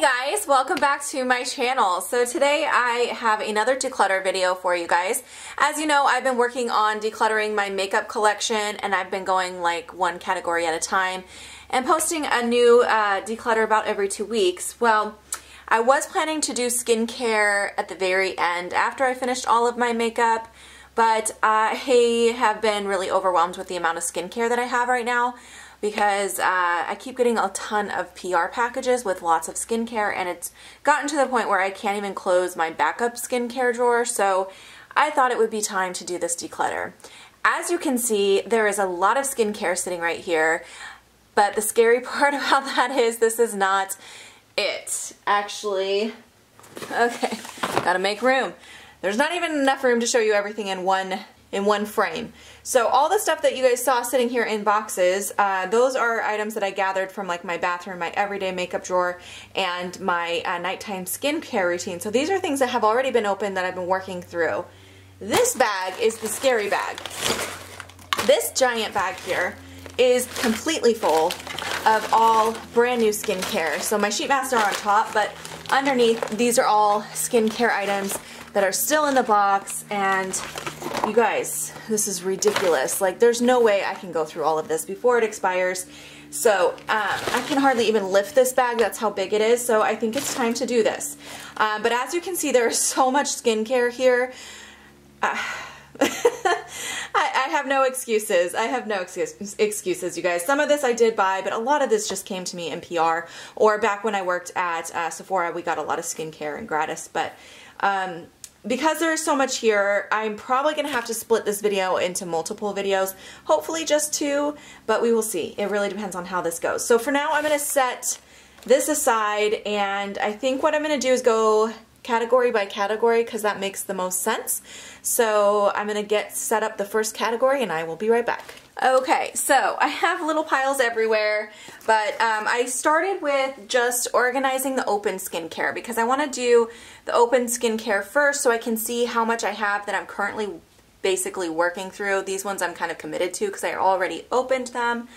Hey guys, welcome back to my channel. So today I have another declutter video for you guys. As you know, I've been working on decluttering my makeup collection and I've been going like one category at a time and posting a new uh, declutter about every two weeks. Well, I was planning to do skincare at the very end after I finished all of my makeup, but I have been really overwhelmed with the amount of skincare that I have right now because uh, I keep getting a ton of PR packages with lots of skincare and it's gotten to the point where I can't even close my backup skincare drawer so I thought it would be time to do this declutter. As you can see there is a lot of skincare sitting right here but the scary part about that is this is not it. Actually, okay, gotta make room. There's not even enough room to show you everything in one in one frame. So all the stuff that you guys saw sitting here in boxes, uh, those are items that I gathered from like my bathroom, my everyday makeup drawer, and my uh, nighttime skincare routine. So these are things that have already been opened that I've been working through. This bag is the scary bag. This giant bag here is completely full of all brand new skincare. So my sheet masks are on top, but underneath these are all skincare items that are still in the box and you guys, this is ridiculous. Like, there's no way I can go through all of this before it expires. So, um, I can hardly even lift this bag. That's how big it is. So, I think it's time to do this. Um, but as you can see, there's so much skincare here. Uh, I, have no excuses. I have no excuse, excuses, you guys. Some of this I did buy, but a lot of this just came to me in PR. Or back when I worked at uh, Sephora, we got a lot of skincare and gratis. But um, because there's so much here, I'm probably going to have to split this video into multiple videos, hopefully just two, but we will see. It really depends on how this goes. So for now, I'm going to set this aside, and I think what I'm going to do is go category by category because that makes the most sense. So I'm going to get set up the first category, and I will be right back. Okay, so I have little piles everywhere, but um, I started with just organizing the open skincare because I want to do the open skincare first so I can see how much I have that I'm currently basically working through. These ones I'm kind of committed to because I already opened them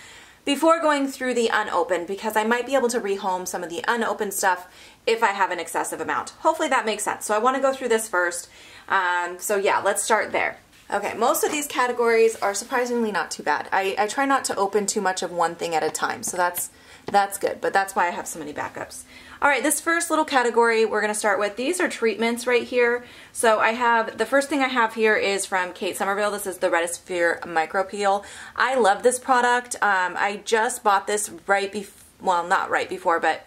before going through the unopened because I might be able to rehome some of the unopened stuff if I have an excessive amount. Hopefully that makes sense. So I want to go through this first. Um, so yeah, let's start there. Okay, most of these categories are surprisingly not too bad. I, I try not to open too much of one thing at a time, so that's that's good, but that's why I have so many backups. All right, this first little category we're gonna start with, these are treatments right here. So I have, the first thing I have here is from Kate Somerville. This is the RetAsphere Micro Peel. I love this product. Um, I just bought this right before, well, not right before, but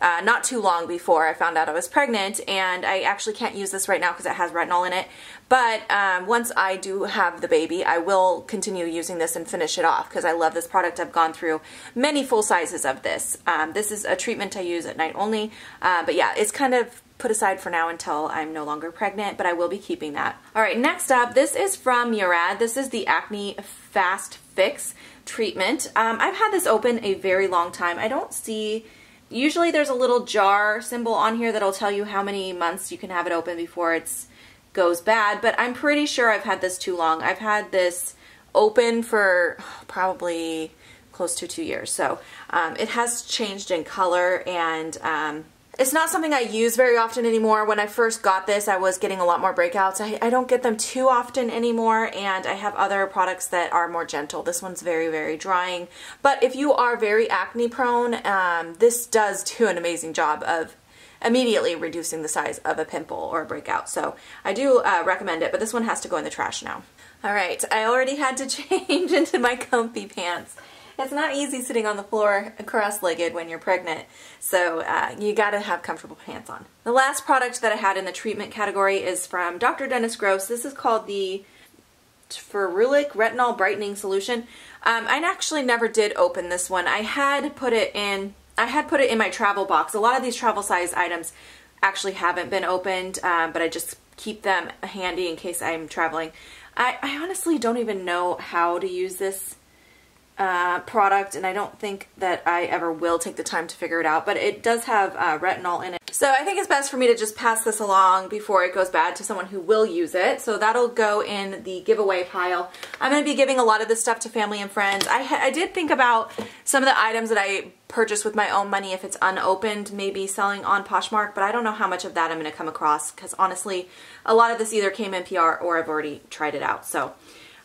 uh, not too long before I found out I was pregnant and I actually can't use this right now because it has retinol in it. But um, once I do have the baby I will continue using this and finish it off because I love this product. I've gone through many full sizes of this. Um, this is a treatment I use at night only uh, but yeah it's kind of put aside for now until I'm no longer pregnant but I will be keeping that. Alright next up this is from Murad. This is the acne fast fix treatment. Um, I've had this open a very long time. I don't see Usually there's a little jar symbol on here that'll tell you how many months you can have it open before it goes bad, but I'm pretty sure I've had this too long. I've had this open for probably close to two years. So um, it has changed in color and um, it's not something I use very often anymore. When I first got this, I was getting a lot more breakouts. I, I, don't get them too often anymore, and I have other products that are more gentle. This one's very, very drying. But if you are very acne prone, um, this does do an amazing job of immediately reducing the size of a pimple or a breakout. So I do uh, recommend it, but this one has to go in the trash now. All right, I already had to change into my comfy pants. It's not easy sitting on the floor cross-legged when you're pregnant, so uh, you gotta have comfortable pants on. The last product that I had in the treatment category is from Dr. Dennis Gross. This is called the Ferulic Retinol Brightening Solution. Um, I actually never did open this one. I had put it in, I had put it in my travel box. A lot of these travel size items actually haven't been opened, um, but I just keep them handy in case I'm traveling. I, I honestly don't even know how to use this uh, product and I don't think that I ever will take the time to figure it out but it does have uh, retinol in it so I think it's best for me to just pass this along before it goes bad to someone who will use it. So that'll go in the giveaway pile. I'm going to be giving a lot of this stuff to family and friends. I, I did think about some of the items that I purchased with my own money if it's unopened, maybe selling on Poshmark, but I don't know how much of that I'm going to come across because honestly, a lot of this either came in PR or I've already tried it out. So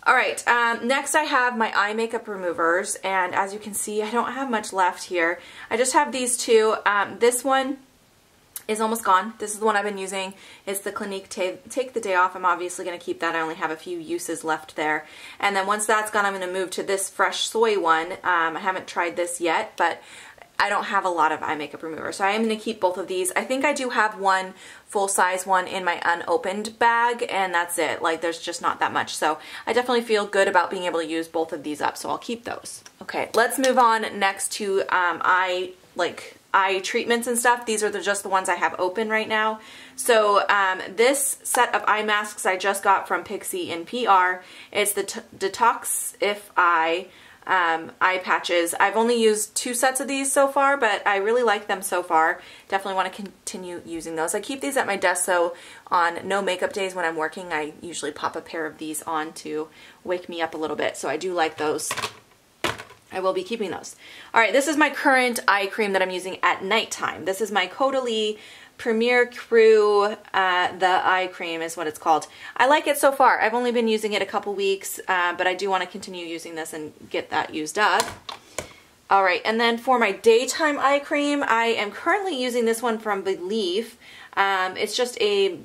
all right, um, next I have my eye makeup removers, and as you can see, I don't have much left here. I just have these two. Um, this one is almost gone. This is the one I've been using. It's the Clinique Take the Day Off. I'm obviously going to keep that. I only have a few uses left there. And then once that's gone, I'm going to move to this Fresh Soy one. Um, I haven't tried this yet, but I don't have a lot of eye makeup remover. So I am going to keep both of these. I think I do have one full-size one in my unopened bag, and that's it. Like, there's just not that much. So I definitely feel good about being able to use both of these up, so I'll keep those. Okay, let's move on next to um, eye, like, eye treatments and stuff. These are the, just the ones I have open right now. So um, this set of eye masks I just got from Pixi in PR. It's the DetoxifEye um, eye patches. I've only used two sets of these so far, but I really like them so far. Definitely want to continue using those. I keep these at my desk so on no makeup days when I'm working, I usually pop a pair of these on to wake me up a little bit. So I do like those. I will be keeping those. All right, this is my current eye cream that I'm using at nighttime. This is my Caudalie Premier Cru, uh, the eye cream is what it's called. I like it so far. I've only been using it a couple weeks, uh, but I do want to continue using this and get that used up. All right, and then for my daytime eye cream, I am currently using this one from Belif. Um, it's just a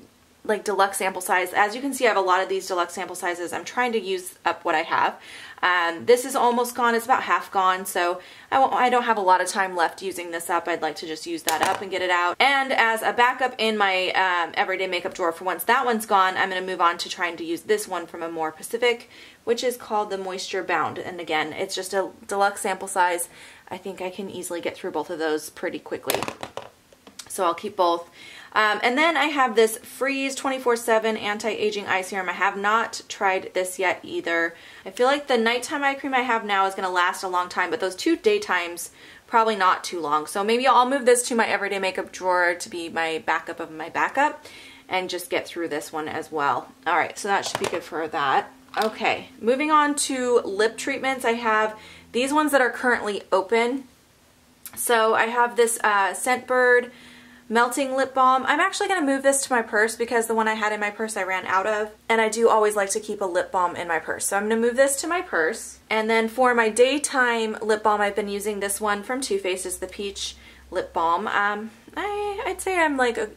like deluxe sample size. As you can see, I have a lot of these deluxe sample sizes. I'm trying to use up what I have. Um, this is almost gone. It's about half gone, so I, I don't have a lot of time left using this up. I'd like to just use that up and get it out. And as a backup in my um, everyday makeup drawer for once that one's gone, I'm going to move on to trying to use this one from AmorePacific, which is called the Moisture Bound. And again, it's just a deluxe sample size. I think I can easily get through both of those pretty quickly. So I'll keep both. Um, and then I have this Freeze 24-7 Anti-Aging Eye Serum. I have not tried this yet either. I feel like the nighttime eye cream I have now is going to last a long time, but those two daytimes, probably not too long. So maybe I'll move this to my everyday makeup drawer to be my backup of my backup and just get through this one as well. All right, so that should be good for that. Okay, moving on to lip treatments. I have these ones that are currently open. So I have this uh, Scentbird melting lip balm. I'm actually going to move this to my purse because the one I had in my purse I ran out of. And I do always like to keep a lip balm in my purse. So I'm going to move this to my purse. And then for my daytime lip balm, I've been using this one from Too Faced. The Peach Lip Balm. Um, I, I'd say I'm like a,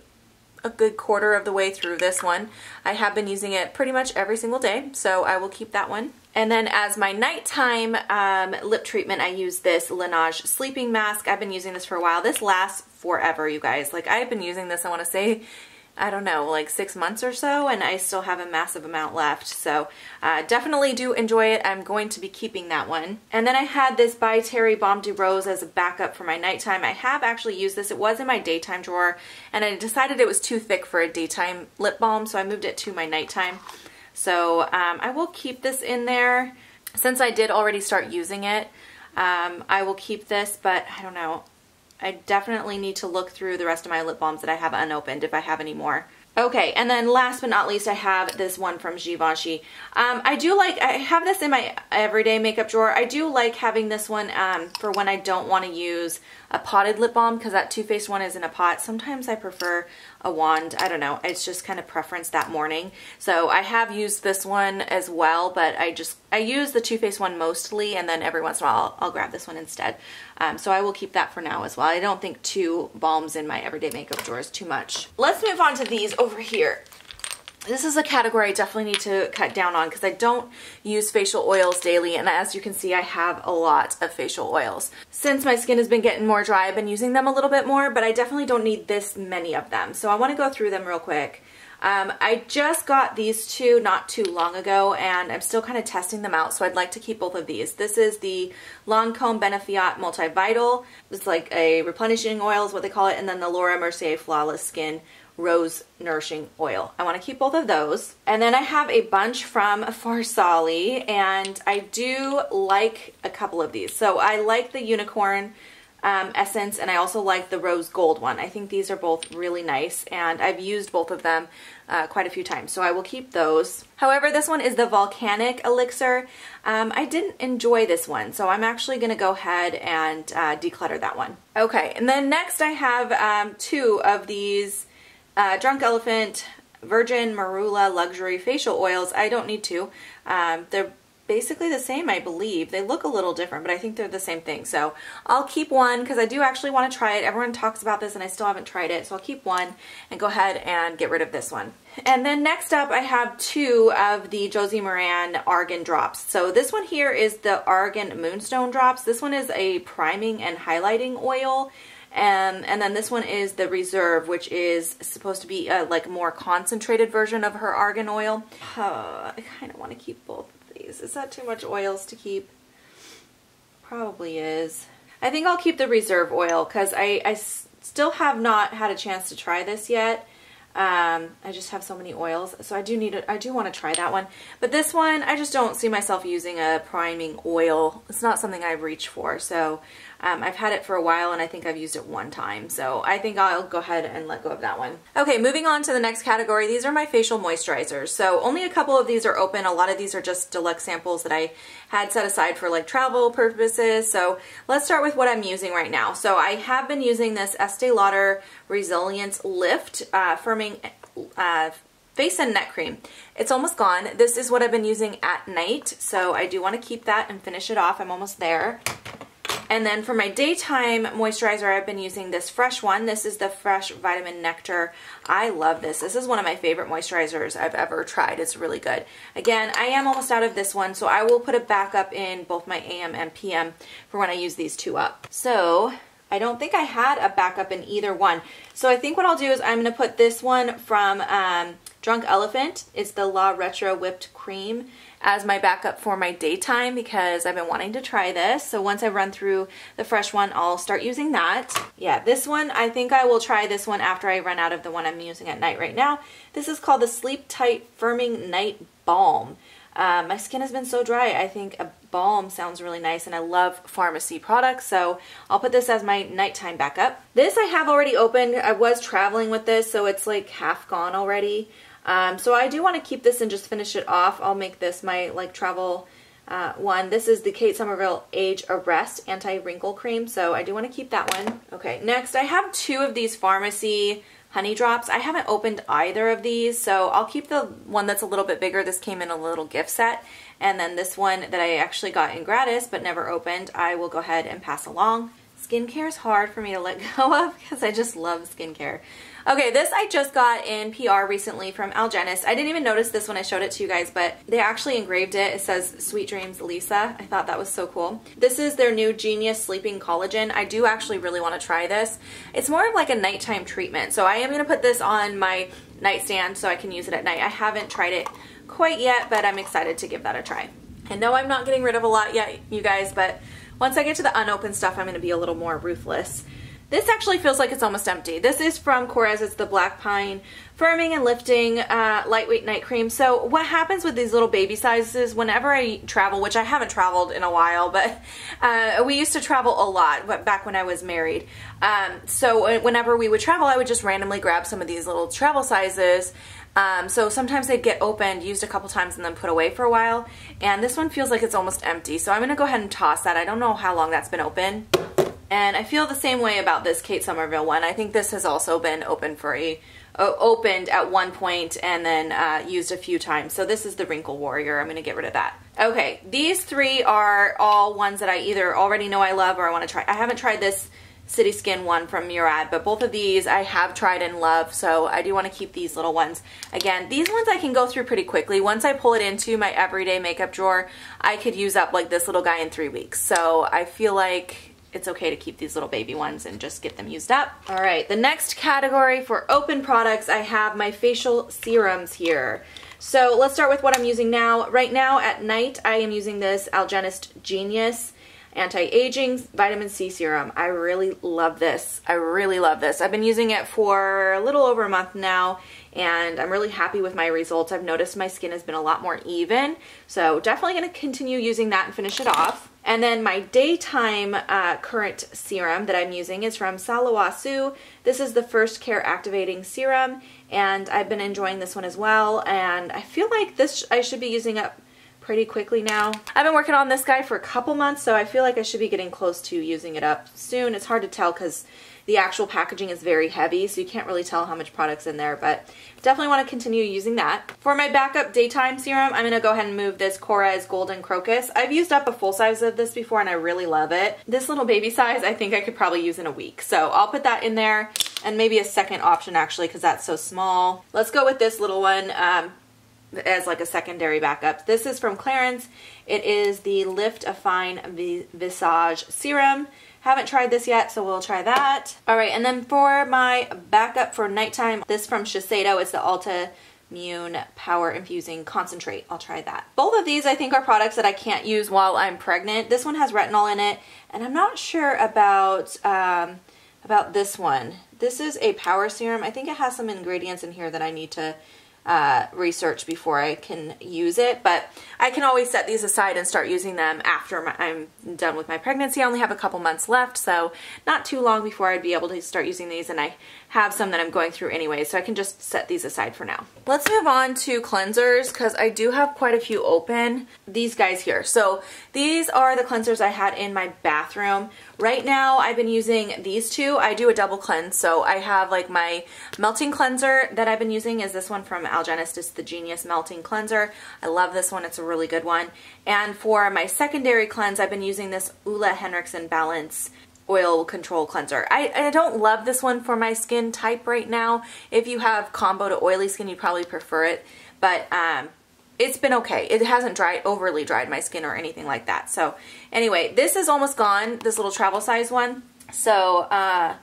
a good quarter of the way through this one. I have been using it pretty much every single day, so I will keep that one. And then as my nighttime um, lip treatment, I use this Laneige Sleeping Mask. I've been using this for a while. This lasts forever, you guys. Like, I've been using this, I want to say, I don't know, like six months or so, and I still have a massive amount left. So uh, definitely do enjoy it. I'm going to be keeping that one. And then I had this By Terry Baume de Rose as a backup for my nighttime. I have actually used this. It was in my daytime drawer, and I decided it was too thick for a daytime lip balm, so I moved it to my nighttime. So um, I will keep this in there. Since I did already start using it, um, I will keep this, but I don't know. I definitely need to look through the rest of my lip balms that I have unopened if I have any more. Okay, and then last but not least, I have this one from Givenchy. Um, I do like, I have this in my everyday makeup drawer. I do like having this one um, for when I don't want to use a potted lip balm because that Too Faced one is in a pot. Sometimes I prefer a wand. I don't know. It's just kind of preference that morning. So I have used this one as well, but I just, I use the Too Faced one mostly and then every once in a while I'll, I'll grab this one instead. Um, so I will keep that for now as well. I don't think two balms in my everyday makeup drawer is too much. Let's move on to these over here this is a category I definitely need to cut down on because I don't use facial oils daily and as you can see I have a lot of facial oils. Since my skin has been getting more dry I've been using them a little bit more but I definitely don't need this many of them so I want to go through them real quick. Um, I just got these two not too long ago and I'm still kind of testing them out so I'd like to keep both of these. This is the Lancome Bienfait Multivital. It's like a replenishing oil is what they call it and then the Laura Mercier Flawless Skin Rose Nourishing Oil. I want to keep both of those. And then I have a bunch from Farsali, and I do like a couple of these. So I like the Unicorn um, essence and I also like the rose gold one. I think these are both really nice and I've used both of them uh, quite a few times so I will keep those. However this one is the volcanic elixir. Um, I didn't enjoy this one so I'm actually going to go ahead and uh, declutter that one. Okay and then next I have um, two of these uh, Drunk Elephant Virgin Marula Luxury Facial Oils. I don't need to. Um, they're basically the same, I believe. They look a little different, but I think they're the same thing. So I'll keep one because I do actually want to try it. Everyone talks about this and I still haven't tried it. So I'll keep one and go ahead and get rid of this one. And then next up, I have two of the Josie Maran Argan Drops. So this one here is the Argan Moonstone Drops. This one is a priming and highlighting oil. And, and then this one is the Reserve, which is supposed to be a like more concentrated version of her argan oil. Uh, I kind of want to keep both of these. Is that too much oils to keep? Probably is. I think I'll keep the reserve oil because I, I still have not had a chance to try this yet. Um, I just have so many oils, so I do need. I do want to try that one. But this one, I just don't see myself using a priming oil. It's not something I reach for, so um, I've had it for a while and I think I've used it one time. So I think I'll go ahead and let go of that one. Okay, moving on to the next category. These are my facial moisturizers. So only a couple of these are open. A lot of these are just deluxe samples that I had set aside for like travel purposes. So let's start with what I'm using right now. So I have been using this Estee Lauder Resilience Lift uh, Firming uh, face and neck cream. It's almost gone. This is what I've been using at night, so I do want to keep that and finish it off. I'm almost there. And then for my daytime moisturizer, I've been using this fresh one. This is the Fresh Vitamin Nectar. I love this. This is one of my favorite moisturizers I've ever tried. It's really good. Again, I am almost out of this one, so I will put a backup in both my AM and PM for when I use these two up. So I don't think I had a backup in either one. So I think what I'll do is I'm going to put this one from um, Drunk Elephant. It's the La Retro Whipped Cream as my backup for my daytime because I've been wanting to try this. So once I run through the fresh one, I'll start using that. Yeah, this one, I think I will try this one after I run out of the one I'm using at night right now. This is called the Sleep Tight Firming Night Balm. Uh, my skin has been so dry, I think a balm sounds really nice and I love Farmacy products, so I'll put this as my nighttime backup. This I have already opened. I was traveling with this, so it's like half gone already. Um, so I do want to keep this and just finish it off. I'll make this my like travel uh, one. This is the Kate Somerville Age Arrest Anti-Wrinkle Cream, so I do want to keep that one. Okay, next I have two of these Farmacy Honey Drops. I haven't opened either of these, so I'll keep the one that's a little bit bigger. This came in a little gift set. And then this one that I actually got in gratis but never opened, I will go ahead and pass along. Skincare is hard for me to let go of because I just love skincare. Okay, this I just got in PR recently from Algenist. I didn't even notice this when I showed it to you guys, but they actually engraved it. It says Sweet Dreams Lisa. I thought that was so cool. This is their new Genius Sleeping Collagen. I do actually really want to try this. It's more of like a nighttime treatment, so I am going to put this on my nightstand so I can use it at night. I haven't tried it quite yet, but I'm excited to give that a try. And no, I'm not getting rid of a lot yet, you guys, but once I get to the unopened stuff, I'm going to be a little more ruthless. This actually feels like it's almost empty. This is from Korres. It's the Black Pine Firming and Lifting uh, Lightweight Night Cream. So what happens with these little baby sizes, whenever I travel, which I haven't traveled in a while, but uh, we used to travel a lot back when I was married. Um, so whenever we would travel, I would just randomly grab some of these little travel sizes um, so sometimes they'd get opened, used a couple times, and then put away for a while. And this one feels like it's almost empty. So I'm going to go ahead and toss that. I don't know how long that's been open. And I feel the same way about this Kate Somerville one. I think this has also been open for a opened at one point and then uh, used a few times. So this is the Wrinkle Warrior. I'm going to get rid of that. Okay, these three are all ones that I either already know I love or I want to try. I haven't tried this City Skin one from Murad, but both of these I have tried and love, so I do want to keep these little ones. Again, these ones I can go through pretty quickly. Once I pull it into my everyday makeup drawer, I could use up like this little guy in three weeks. So I feel like it's okay to keep these little baby ones and just get them used up. All right, the next category for open products, I have my facial serums here. So let's start with what I'm using now. Right now at night, I am using this Algenist Genius Anti-Aging Vitamin C Serum. I really love this. I really love this. I've been using it for a little over a month now and I'm really happy with my results. I've noticed my skin has been a lot more even, so definitely going to continue using that and finish it off. And then my daytime uh, current serum that I'm using is from Sulwhasoo. This is the First Care Activating Serum, and I've been enjoying this one as well. And I feel like this I should be using up pretty quickly now. I've been working on this guy for a couple months, so I feel like I should be getting close to using it up soon. It's hard to tell because the actual packaging is very heavy, so you can't really tell how much product's in there, but definitely want to continue using that. For my backup daytime serum, I'm going to go ahead and move this Korres Golden Crocus. I've used up a full size of this before, and I really love it. This little baby size, I think I could probably use in a week, so I'll put that in there, and maybe a second option, actually, because that's so small. Let's go with this little one. Um, as like a secondary backup. This is from Clarins. It is the Lift-Affine Visage Serum. Haven't tried this yet, so we'll try that. All right, and then for my backup for nighttime, this from Shiseido. It's the Alta Immune Power Infusing Concentrate. I'll try that. Both of these I think are products that I can't use while I'm pregnant. This one has retinol in it, and I'm not sure about, um, about this one. This is a power serum. I think it has some ingredients in here that I need to uh, research before I can use it, but I can always set these aside and start using them after my, I'm done with my pregnancy. I only have a couple months left, so not too long before I'd be able to start using these, and I have some that I'm going through anyway, so I can just set these aside for now. Let's move on to cleansers, because I do have quite a few open. These guys here. So these are the cleansers I had in my bathroom. Right now, I've been using these two. I do a double cleanse, so I have like my melting cleanser that I've been using is this one from Algenist. It's the Genius Melting Cleanser. I love this one. It's a really good one. And for my secondary cleanse, I've been using this Ole Henriksen Balance oil control cleanser. I, I don't love this one for my skin type right now. If you have combo to oily skin, you probably prefer it. But um, it's been okay. It hasn't dried overly dried my skin or anything like that. So anyway, this is almost gone, this little travel size one. So uh,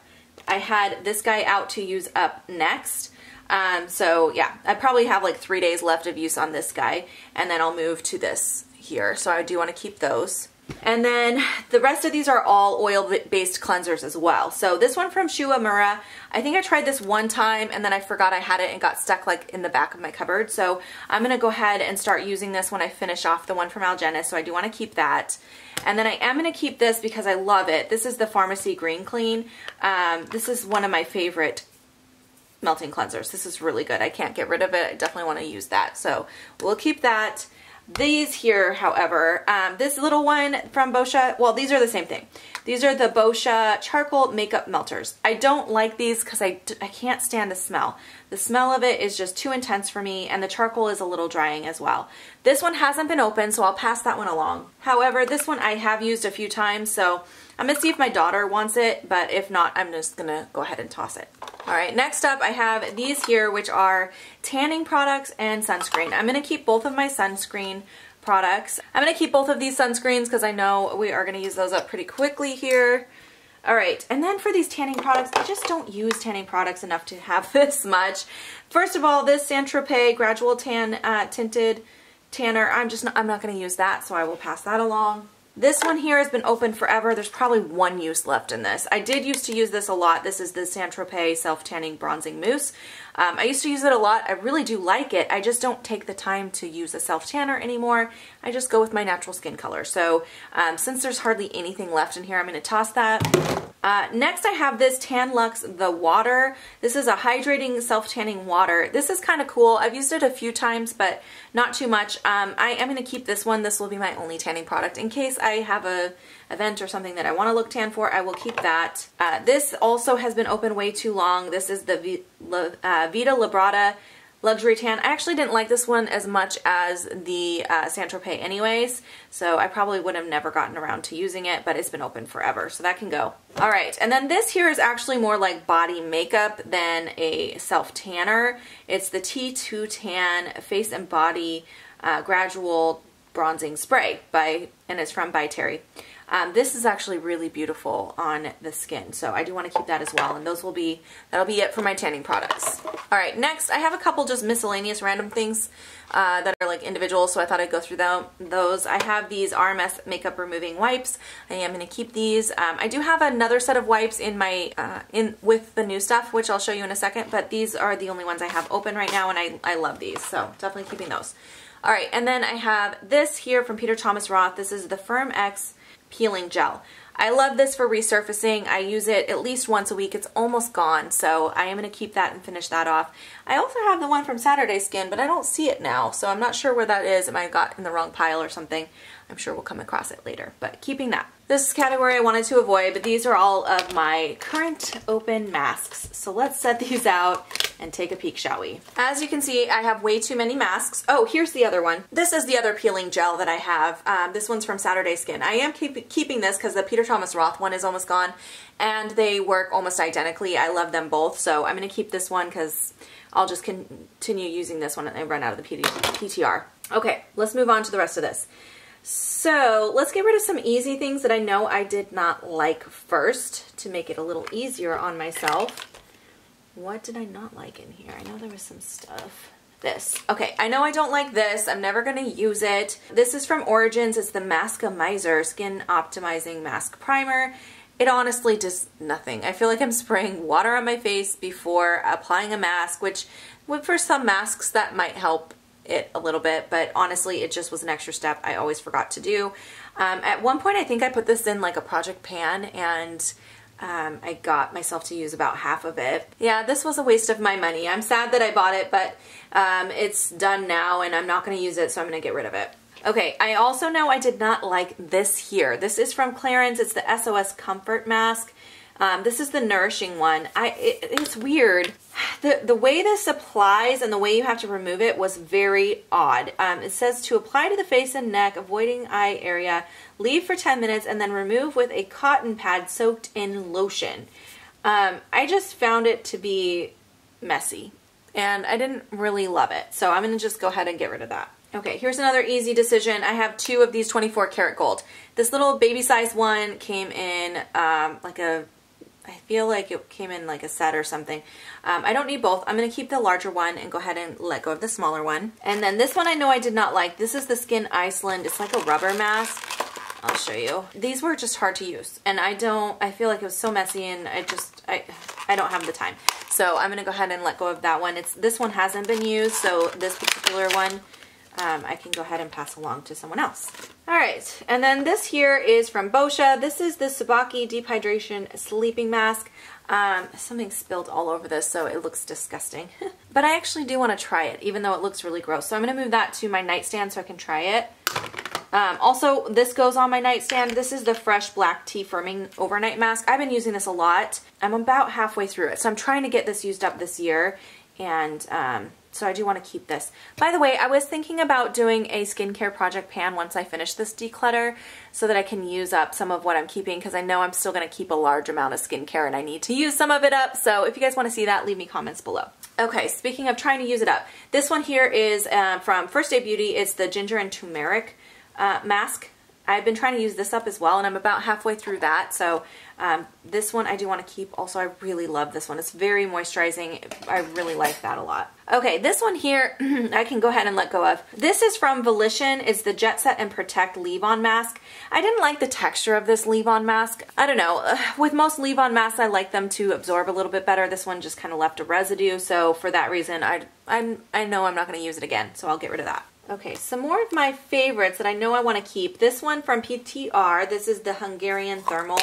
I had this guy out to use up next. Um, so yeah, I probably have like three days left of use on this guy and then I'll move to this here. So I do want to keep those. And then the rest of these are all oil-based cleansers as well. So this one from Shu Uemura, I think I tried this one time and then I forgot I had it and got stuck like in the back of my cupboard. So I'm going to go ahead and start using this when I finish off the one from Algenist. So I do want to keep that. And then I am going to keep this because I love it. This is the Farmacy Green Clean. Um, this is one of my favorite melting cleansers. This is really good. I can't get rid of it. I definitely want to use that. So we'll keep that. These here, however, um, this little one from Boscia, well, these are the same thing. These are the Boscia Charcoal Makeup Melters. I don't like these because I, I can't stand the smell. The smell of it is just too intense for me, and the charcoal is a little drying as well. This one hasn't been opened, so I'll pass that one along. However, this one I have used a few times, so I'm to see if my daughter wants it, but if not, I'm just to go ahead and toss it. All right, next up I have these here, which are tanning products and sunscreen. I'm to keep both of my sunscreen products. I'm to keep both of these sunscreens because I know we are to use those up pretty quickly here. All right, and then for these tanning products, I just don't use tanning products enough to have this much. First of all, this Saint-Tropez Gradual Tan uh, Tinted Tanner, I'm just not, I'm not going to use that, so I will pass that along. This one here has been open forever. There's probably one use left in this. I did used to use this a lot. This is the Saint-Tropez Self-Tanning Bronzing Mousse. Um, I used to use it a lot. I really do like it. I just don't take the time to use a self-tanner anymore. I just go with my natural skin color. So um, since there's hardly anything left in here, I'm going to toss that. Uh, next I have this Tan Luxe The Water. This is a hydrating self-tanning water. This is kind of cool. I've used it a few times, but not too much. Um, I am going to keep this one. This will be my only tanning product. In case I have a event or something that I want to look tan for, I will keep that. Uh, this also has been open way too long. This is the v uh, Vita Liberata Luxury Tan. I actually didn't like this one as much as the uh, Saint-Tropez anyways, so I probably would have never gotten around to using it, but it's been open forever, so that can go. All right, and then this here is actually more like body makeup than a self-tanner. It's the Tea to Tan Face and Body uh, Gradual Bronzing Spray, by and it's from By Terry. Um, this is actually really beautiful on the skin, so I do want to keep that as well, and those will be, that'll be it for my tanning products. All right, next I have a couple just miscellaneous random things uh, that are like individual, so I thought I'd go through them, those. I have these RMS makeup removing wipes. I am going to keep these. Um, I do have another set of wipes in my, uh, in with the new stuff, which I'll show you in a second, but these are the only ones I have open right now, and I, I love these, so definitely keeping those. All right, and then I have this here from Peter Thomas Roth. This is the FirmX Peeling Gel. I love this for resurfacing. I use it at least once a week. It's almost gone, so I am going to keep that and finish that off. I also have the one from Saturday Skin, but I don't see it now, so I'm not sure where that is. It might have got in the wrong pile or something. I'm sure we'll come across it later, but keeping that. This category I wanted to avoid, but these are all of my current open masks. So let's set these out and take a peek, shall we? As you can see, I have way too many masks. Oh, here's the other one. This is the other peeling gel that I have. Um, this one's from Saturday Skin. I am keep keeping this because the Peter Thomas Roth one is almost gone and they work almost identically. I love them both, so I'm going to keep this one because I'll just continue using this one and I run out of the PTR. Okay, let's move on to the rest of this. So let's get rid of some easy things that I know I did not like first to make it a little easier on myself. What did I not like in here? I know there was some stuff. This. Okay, I know I don't like this. I'm never going to use it. This is from Origins. It's the Maskimizer Skin Optimizing Mask Primer. It honestly does nothing. I feel like I'm spraying water on my face before applying a mask, which for some masks that might help it a little bit, but honestly, it just was an extra step I always forgot to do. Um, at one point, I think I put this in like a project pan and um, I got myself to use about half of it. Yeah, this was a waste of my money. I'm sad that I bought it, but um, it's done now and I'm not going to use it, so I'm going to get rid of it. Okay, I also know I did not like this here. This is from Clarins. It's the SOS Comfort Mask. Um, this is the nourishing one. I it, It's weird. The, the way this applies and the way you have to remove it was very odd. Um, it says to apply to the face and neck, avoiding eye area, leave for 10 minutes, and then remove with a cotton pad soaked in lotion. Um, I just found it to be messy and I didn't really love it. So I'm going to just go ahead and get rid of that. Okay, here's another easy decision. I have two of these 24 karat gold. This little baby size one came in um, like a I feel like it came in like a set or something. Um, I don't need both. I'm going to keep the larger one and go ahead and let go of the smaller one. And then this one I know I did not like. This is the Skin Iceland. It's like a rubber mask. I'll show you. These were just hard to use. And I don't, I feel like it was so messy and I just, I, I don't have the time. So I'm going to go ahead and let go of that one. It's This one hasn't been used, so this particular one um, I can go ahead and pass along to someone else. All right, and then this here is from Boscia. This is the Tsubaki Deep Hydration Sleeping Mask. Um, something spilled all over this, so it looks disgusting. but I actually do want to try it, even though it looks really gross. So I'm going to move that to my nightstand so I can try it. Um, also, this goes on my nightstand. This is the Fresh Black Tea Firming Overnight Mask. I've been using this a lot. I'm about halfway through it, so I'm trying to get this used up this year. And um, so I do want to keep this. By the way, I was thinking about doing a skincare project pan once I finish this declutter so that I can use up some of what I'm keeping because I know I'm still going to keep a large amount of skincare and I need to use some of it up. So if you guys want to see that, leave me comments below. Okay, speaking of trying to use it up, this one here is uh, from First Aid Beauty. It's the ginger and turmeric uh, mask. I've been trying to use this up as well and I'm about halfway through that. So um, this one I do want to keep. Also, I really love this one. It's very moisturizing. I really like that a lot. Okay, this one here I can go ahead and let go of. This is from Volition. It's the Jet Set and Protect Leave-On Mask. I didn't like the texture of this leave-on mask. I don't know. With most leave-on masks, I like them to absorb a little bit better. This one just kind of left a residue. So for that reason, I, I, I know I'm not going to use it again. So I'll get rid of that. Okay, some more of my favorites that I know I want to keep. This one from PTR. This is the Hungarian Thermal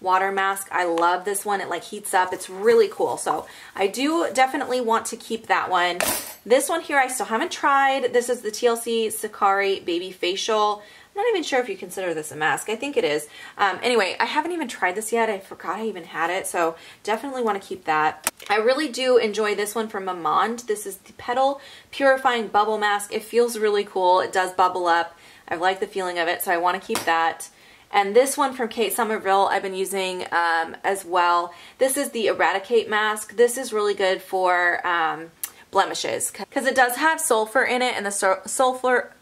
water mask. I love this one. It like heats up. It's really cool. So I do definitely want to keep that one. This one here I still haven't tried. This is the TLC Sukari Baby Facial. Not even sure if you consider this a mask. I think it is. Um, anyway, I haven't even tried this yet. I forgot I even had it, so definitely want to keep that. I really do enjoy this one from Mamonde. This is the Petal Purifying Bubble Mask. It feels really cool. It does bubble up. I like the feeling of it, so I want to keep that. And this one from Kate Somerville I've been using um, as well. This is the Eradicate Mask. This is really good for um, blemishes because it does have sulfur in it and the sulfur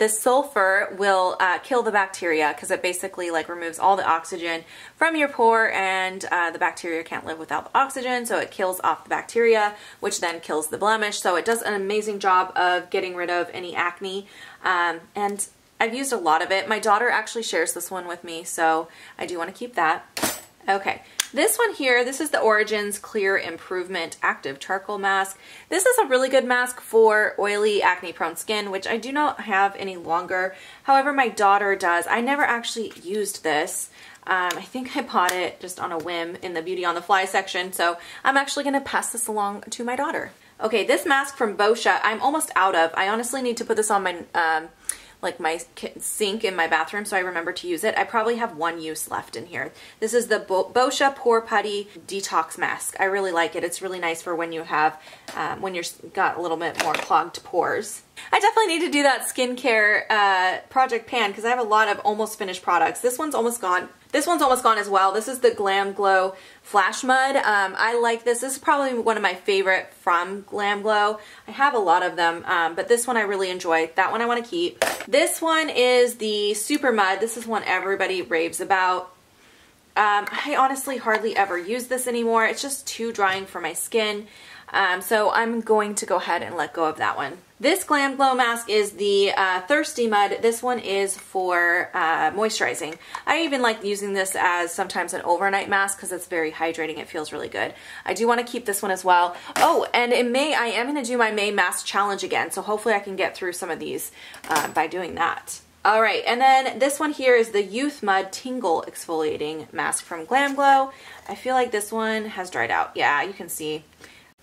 the sulfur will uh, kill the bacteria because it basically like removes all the oxygen from your pore and uh, the bacteria can't live without the oxygen so it kills off the bacteria which then kills the blemish so it does an amazing job of getting rid of any acne um, and I've used a lot of it. My daughter actually shares this one with me, so I do want to keep that. Okay, This one here, this is the Origins Clear Improvement Active Charcoal Mask. This is a really good mask for oily, acne-prone skin, which I do not have any longer. However, my daughter does. I never actually used this. Um, I think I bought it just on a whim in the Beauty on the Fly section, so I'm actually going to pass this along to my daughter. Okay, this mask from Boscia, I'm almost out of. I honestly need to put this on my um, like my sink in my bathroom so I remember to use it. I probably have one use left in here. This is the Bo Boscia Pore Putty Detox Mask. I really like it. It's really nice for when you have, um, when you've got a little bit more clogged pores. I definitely need to do that skincare uh, project pan because I have a lot of almost finished products. This one's almost gone. This one's almost gone as well. This is the Glam Glow Flash Mud. Um, I like this. This is probably one of my favorite from Glam Glow. I have a lot of them, um, but this one I really enjoy. That one I want to keep. This one is the Super Mud. This is one everybody raves about. Um, I honestly hardly ever use this anymore. It's just too drying for my skin. Um, so I'm going to go ahead and let go of that one. This Glam Glow mask is the uh, Thirsty Mud. This one is for uh, moisturizing. I even like using this as sometimes an overnight mask because it's very hydrating. It feels really good. I do want to keep this one as well. Oh, and in May, I am going to do my May mask challenge again. So hopefully I can get through some of these uh, by doing that. All right, and then this one here is the Youth Mud Tingle Exfoliating Mask from Glam Glow. I feel like this one has dried out. Yeah, you can see.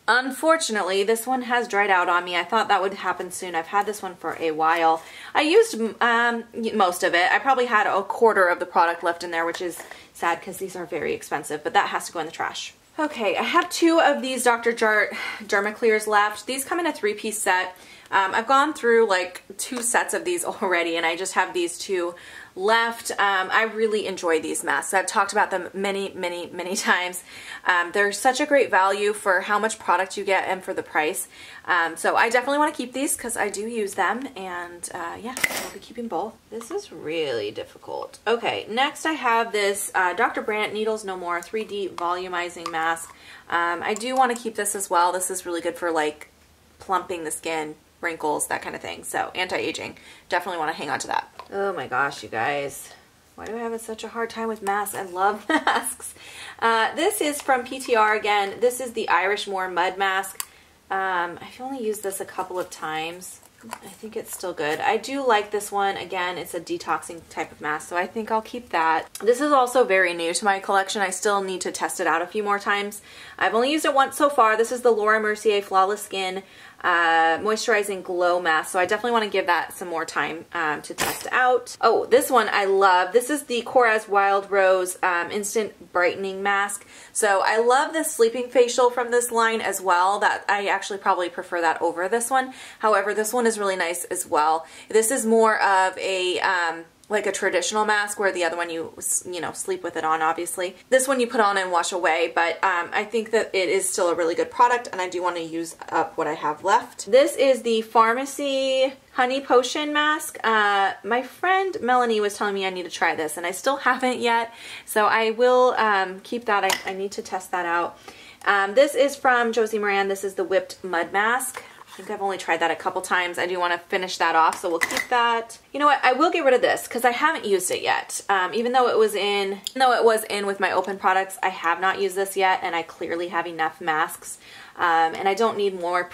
Unfortunately, this one has dried out on me. I thought that would happen soon. I've had this one for a while. I used um, most of it. I probably had a quarter of the product left in there, which is sad because these are very expensive, but that has to go in the trash. Okay, I have two of these Dr. Jart Dermaclears left. These come in a three-piece set. Um, I've gone through like two sets of these already, and I just have these two left. Um, I really enjoy these masks. I've talked about them many, many, many times. Um, they're such a great value for how much product you get and for the price. Um, so I definitely want to keep these because I do use them and uh, yeah, I'll be keeping both. This is really difficult. Okay, next I have this uh, Dr. Brandt Needles No More 3D Volumizing Mask. Um, I do want to keep this as well. This is really good for like plumping the skin, wrinkles, that kind of thing. So anti-aging, definitely want to hang on to that. Oh my gosh, you guys. Why do I have such a hard time with masks? I love masks. Uh, this is from PTR again. This is the Irish Moor Mud Mask. Um, I've only used this a couple of times. I think it's still good. I do like this one. Again, it's a detoxing type of mask, so I think I'll keep that. This is also very new to my collection. I still need to test it out a few more times. I've only used it once so far. This is the Laura Mercier Flawless Skin uh, moisturizing glow mask. So I definitely want to give that some more time um, to test out. Oh, this one I love. This is the Korres Wild Rose um, Instant Brightening Mask. So I love the sleeping facial from this line as well. That I actually probably prefer that over this one. However, this one is really nice as well. This is more of a um, like a traditional mask where the other one you you know sleep with it on obviously. This one you put on and wash away but um, I think that it is still a really good product and I do want to use up what I have left. This is the Farmacy honey potion mask. Uh, my friend Melanie was telling me I need to try this and I still haven't yet so I will um, keep that. I, I, need to test that out. Um, this is from Josie Maran this is the whipped mud mask think I've only tried that a couple times. I do want to finish that off, so we'll keep that. You know what? I will get rid of this because I haven't used it yet. Um, even though it was in, though it was in with my open products, I have not used this yet, and I clearly have enough masks. Um, and I don't need more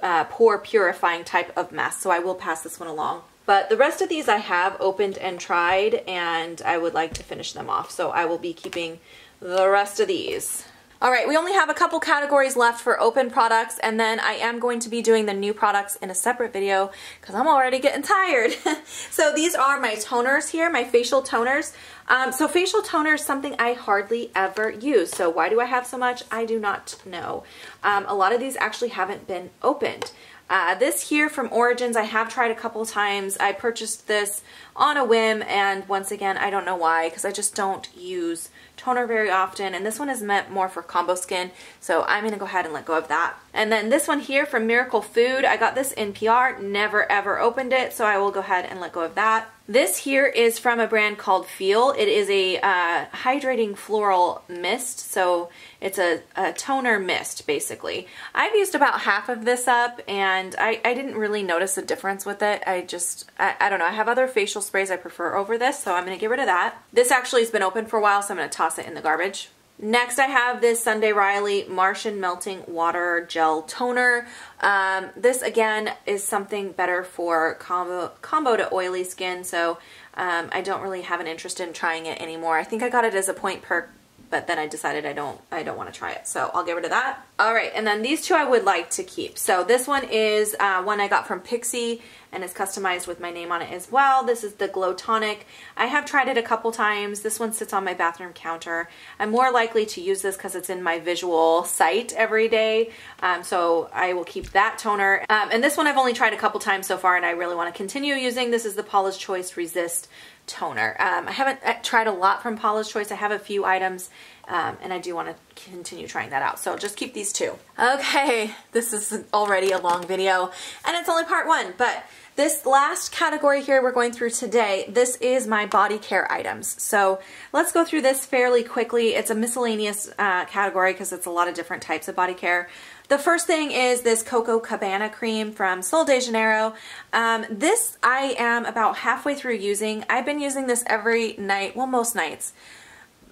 uh, pore purifying type of mask, so I will pass this one along. But the rest of these I have opened and tried, and I would like to finish them off. So I will be keeping the rest of these. All right, we only have a couple categories left for open products and then I am going to be doing the new products in a separate video because I'm already getting tired. so these are my toners here, my facial toners. Um, so facial toner is something I hardly ever use. So why do I have so much? I do not know. Um, a lot of these actually haven't been opened. Uh, this here from Origins I have tried a couple times. I purchased this on a whim and once again I don't know why because I just don't use toner very often and this one is meant more for combo skin so I'm to go ahead and let go of that. And then this one here from Miracle Food, I got this in PR, never ever opened it so I will go ahead and let go of that. This here is from a brand called Feel. It is a uh, hydrating floral mist, so it's a, a, toner mist basically. I've used about half of this up and I, I didn't really notice a difference with it. I just, I, I don't know, I have other facial sprays I prefer over this, so I'm going to get rid of that. This actually has been open for a while, so I'm going to toss it in the garbage. Next, I have this Sunday Riley Martian Melting Water Gel Toner. Um, this, again, is something better for combo, combo to oily skin, so um, I don't really have an interest in trying it anymore. I think I got it as a point perk but then I decided I don't I don't want to try it. So I'll get rid of that. All right, and then these two I would like to keep. So this one is uh, one I got from Pixi and it's customized with my name on it as well. This is the Glow Tonic. I have tried it a couple times. This one sits on my bathroom counter. I'm more likely to use this because it's in my visual sight every day. Um, so I will keep that toner. Um, and this one I've only tried a couple times so far and I really want to continue using. This is the Paula's Choice Resist toner. Um, I haven't uh, tried a lot from Paula's Choice. I have a few items um, and I do want to continue trying that out. So just keep these two. Okay, this is already a long video and it's only part one, but this last category here we're going through today, this is my body care items. So let's go through this fairly quickly. It's a miscellaneous uh, category because it's a lot of different types of body care. The first thing is this Coco Cabana cream from Sol de Janeiro. Um, this I am about halfway through using. I've been using this every night, well most nights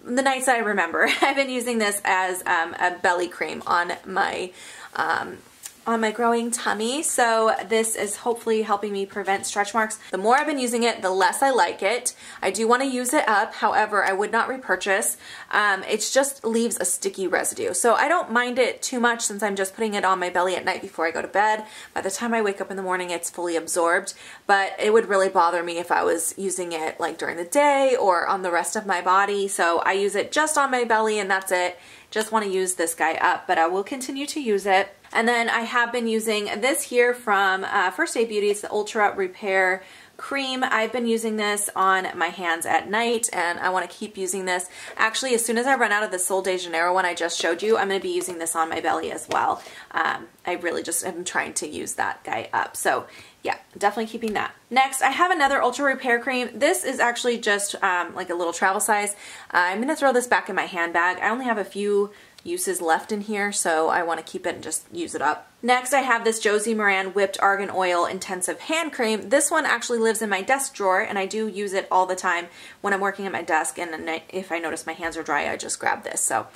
the nights I remember. I've been using this as um, a belly cream on my um, on my growing tummy. So this is hopefully helping me prevent stretch marks. The more I've been using it, the less I like it. I do want to use it up. However, I would not repurchase. Um, it just leaves a sticky residue. So I don't mind it too much since I'm just putting it on my belly at night before I go to bed. By the time I wake up in the morning, it's fully absorbed. But it would really bother me if I was using it like during the day or on the rest of my body. So I use it just on my belly and that's it. Just want to use this guy up, but I will continue to use it. And then I have been using this here from uh, First Aid Beauty. It's the Ultra Repair cream. I've been using this on my hands at night and I want to keep using this. Actually, as soon as I run out of the Sol de Janeiro one I just showed you, I'm going to be using this on my belly as well. Um, I really just am trying to use that guy up. So yeah, definitely keeping that. Next, I have another Ultra Repair Cream. This is actually just um, like a little travel size. Uh, I'm going to throw this back in my handbag. I only have a few uses left in here, so I want to keep it and just use it up. Next, I have this Josie Maran Whipped Argan Oil Intensive Hand Cream. This one actually lives in my desk drawer, and I do use it all the time when I'm working at my desk, and if I notice my hands are dry, I just grab this, so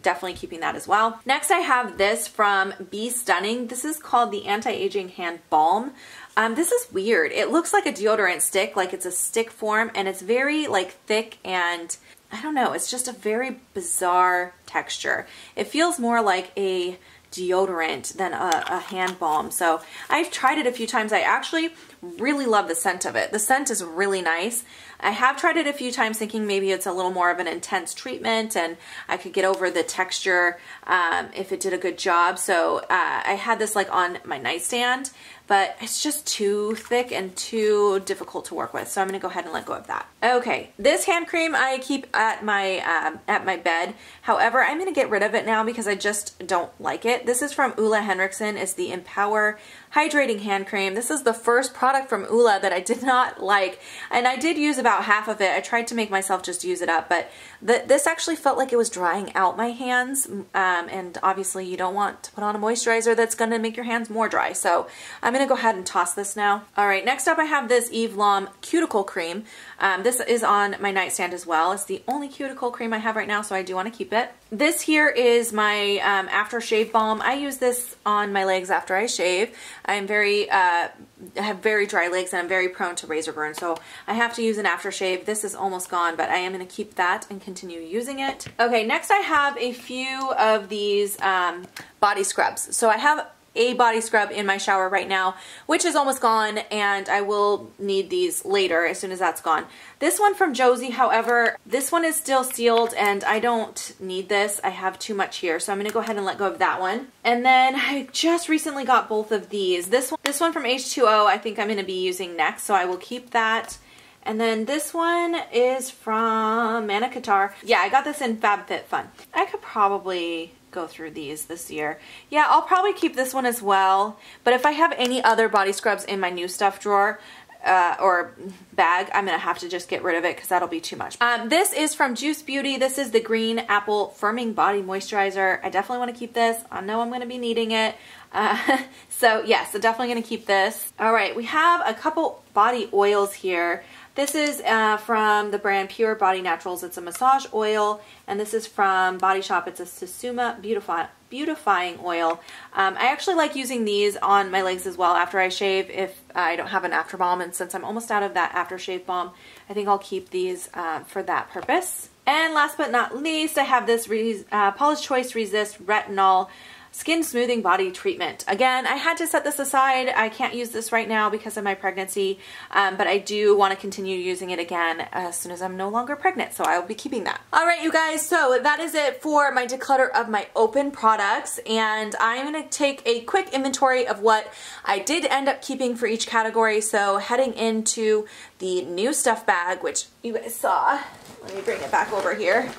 definitely keeping that as well. Next, I have this from Be Stunning. This is called the Anti-Aging Hand Balm. Um, this is weird. It looks like a deodorant stick, like it's a stick form, and it's very like thick and I don't know, it's just a very bizarre texture. It feels more like a deodorant than a, a, hand balm. So I've tried it a few times. I actually really love the scent of it. The scent is really nice. I have tried it a few times thinking maybe it's a little more of an intense treatment and I could get over the texture um, if it did a good job. So uh, I had this like on my nightstand but it's just too thick and too difficult to work with. So I'm gonna go ahead and let go of that. Okay, this hand cream I keep at my um, at my bed. However, I'm gonna get rid of it now because I just don't like it. This is from Ole Henriksen. It's the Empower Hydrating Hand Cream. This is the first product from Ole that I did not like. And I did use about half of it. I tried to make myself just use it up, but this actually felt like it was drying out my hands. Um, and obviously you don't want to put on a moisturizer that's gonna make your hands more dry. So I'm gonna go ahead and toss this now. All right, next up I have this Eve Lom Cuticle Cream. Um, this is on my nightstand as well. It's the only cuticle cream I have right now, so I do want to keep it. This here is my um, aftershave balm. I use this on my legs after I shave. I'm very, uh, have very dry legs and I'm very prone to razor burn, so I have to use an aftershave. This is almost gone, but I am going to keep that and continue using it. Okay, next I have a few of these um, body scrubs. So I have a body scrub in my shower right now, which is almost gone, and I will need these later as soon as that's gone. This one from Josie, however, this one is still sealed, and I don't need this. I have too much here, so I'm going to go ahead and let go of that one. And then I just recently got both of these. This one, this one from H2O I think I'm going to be using next, so I will keep that. And then this one is from Manna Kadar. Yeah, I got this in FabFitFun. I could probably go through these this year. Yeah, I'll probably keep this one as well. But if I have any other body scrubs in my new stuff drawer, uh, or bag, I'm going to have to just get rid of it because that'll be too much. Um, this is from Juice Beauty. This is the Green Apple Firming Body Moisturizer. I definitely want to keep this. I know I'm going to be needing it. Uh, so yes, I'm definitely going to keep this. All right, we have a couple body oils here. This is uh, from the brand Pure Body Naturals. It's a massage oil, and this is from Body Shop. It's a Satsuma Beautify, Beautifying Oil. Um, I actually like using these on my legs as well after I shave if I don't have an after balm, and since I'm almost out of that aftershave balm, I think I'll keep these uh, for that purpose. And last but not least, I have this uh, Paula's Choice Resist Retinol Skin Smoothing Body Treatment. Again, I had to set this aside. I can't use this right now because of my pregnancy, um, but I do want to continue using it again as soon as I'm no longer pregnant, so I will be keeping that. All right, you guys, so that is it for my declutter of my open products, and I'm going to take a quick inventory of what I did end up keeping for each category, so heading into the new stuff bag, which you guys saw. Let me bring it back over here.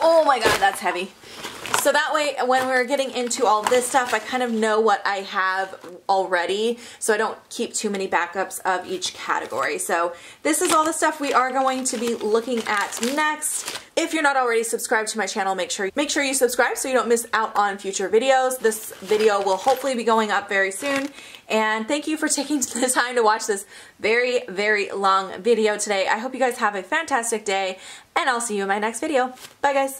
Oh my god, that's heavy. So that way, when we're getting into all this stuff, I kind of know what I have already, so I don't keep too many backups of each category. So this is all the stuff we are going to be looking at next. If you're not already subscribed to my channel, make sure make sure you subscribe so you don't miss out on future videos. This video will hopefully be going up very soon. And thank you for taking the time to watch this very, very long video today. I hope you guys have a fantastic day, and I'll see you in my next video. Bye, guys.